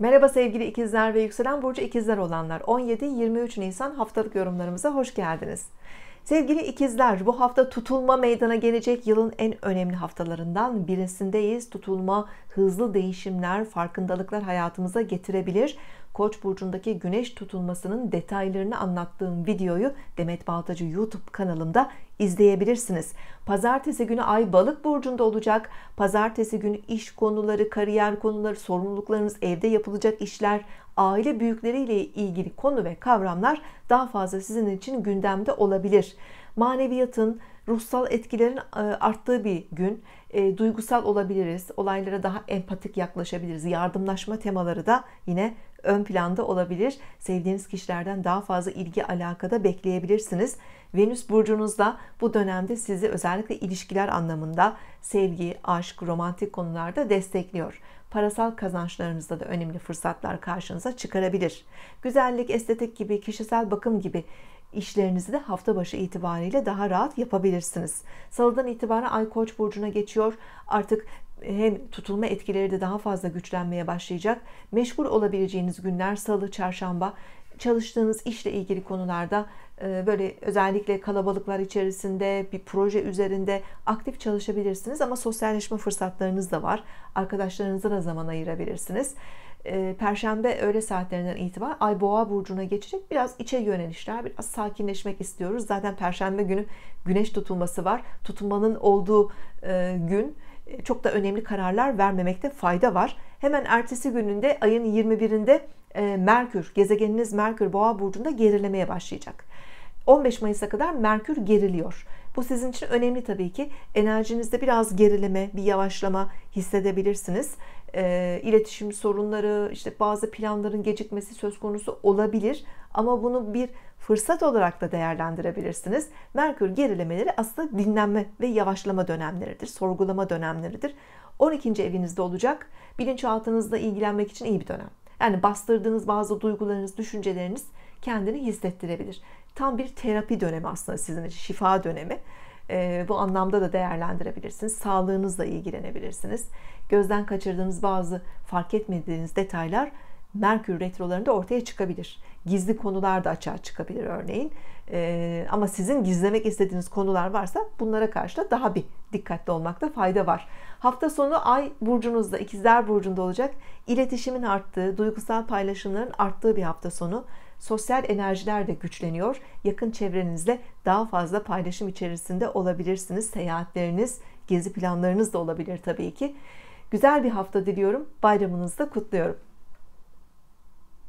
Merhaba sevgili ikizler ve yükselen burcu ikizler olanlar 17-23 Nisan haftalık yorumlarımıza hoş geldiniz. Sevgili ikizler bu hafta tutulma meydana gelecek yılın en önemli haftalarından birisindeyiz. Tutulma hızlı değişimler, farkındalıklar hayatımıza getirebilir. Koç burcundaki güneş tutulmasının detaylarını anlattığım videoyu Demet Baltacı YouTube kanalımda izleyebilirsiniz. Pazartesi günü ay balık burcunda olacak. Pazartesi günü iş konuları, kariyer konuları, sorumluluklarınız, evde yapılacak işler, aile büyükleriyle ilgili konu ve kavramlar daha fazla sizin için gündemde olabilir. Maneviyatın, ruhsal etkilerin e, arttığı bir gün. E, duygusal olabiliriz. Olaylara daha empatik yaklaşabiliriz. Yardımlaşma temaları da yine ön planda olabilir. Sevdiğiniz kişilerden daha fazla ilgi alakada bekleyebilirsiniz. Venüs burcunuzda bu dönemde sizi özellikle ilişkiler anlamında sevgi, aşk, romantik konularda destekliyor. Parasal kazançlarınızda da önemli fırsatlar karşınıza çıkarabilir. Güzellik, estetik gibi, kişisel bakım gibi işlerinizi de hafta başı itibariyle daha rahat yapabilirsiniz. Salıdan itibaren Ay Koç burcuna geçiyor. Artık hem tutulma etkileri de daha fazla güçlenmeye başlayacak. Meşgul olabileceğiniz günler salı, çarşamba çalıştığınız işle ilgili konularda e, böyle özellikle kalabalıklar içerisinde bir proje üzerinde aktif çalışabilirsiniz ama sosyalleşme fırsatlarınız da var. Arkadaşlarınıza da zaman ayırabilirsiniz. E, Perşembe öğle saatlerinden itibaren Ay Boğa burcuna geçecek. Biraz içe yönelişler, biraz sakinleşmek istiyoruz. Zaten Perşembe günü Güneş tutulması var. Tutulmanın olduğu e, gün çok da önemli kararlar vermemekte fayda var. Hemen ertesi gününde ayın 21'inde Merkür, gezegeniniz Merkür Boğa burcunda gerilemeye başlayacak. 15 Mayıs'a kadar Merkür geriliyor. Bu sizin için önemli tabii ki. Enerjinizde biraz gerileme, bir yavaşlama hissedebilirsiniz. E, iletişim sorunları, işte bazı planların gecikmesi söz konusu olabilir. Ama bunu bir fırsat olarak da değerlendirebilirsiniz. Merkür gerilemeleri aslında dinlenme ve yavaşlama dönemleridir, sorgulama dönemleridir. 12. evinizde olacak. Bilinçaltınızla ilgilenmek için iyi bir dönem. Yani bastırdığınız bazı duygularınız, düşünceleriniz kendini hissettirebilir. Tam bir terapi dönemi aslında sizin için, şifa dönemi. E, bu anlamda da değerlendirebilirsiniz. Sağlığınızla ilgilenebilirsiniz. Gözden kaçırdığınız bazı fark etmediğiniz detaylar Merkür retrolarında ortaya çıkabilir. Gizli konular da açığa çıkabilir örneğin. Ee, ama sizin gizlemek istediğiniz konular varsa bunlara karşı da daha bir dikkatli olmakta fayda var. Hafta sonu Ay burcunuzda, ikizler burcunda olacak. İletişimin arttığı, duygusal paylaşımların arttığı bir hafta sonu. Sosyal enerjiler de güçleniyor. Yakın çevrenizle daha fazla paylaşım içerisinde olabilirsiniz. Seyahatleriniz, gezi planlarınız da olabilir tabii ki. Güzel bir hafta diliyorum. Bayramınızı da kutluyorum.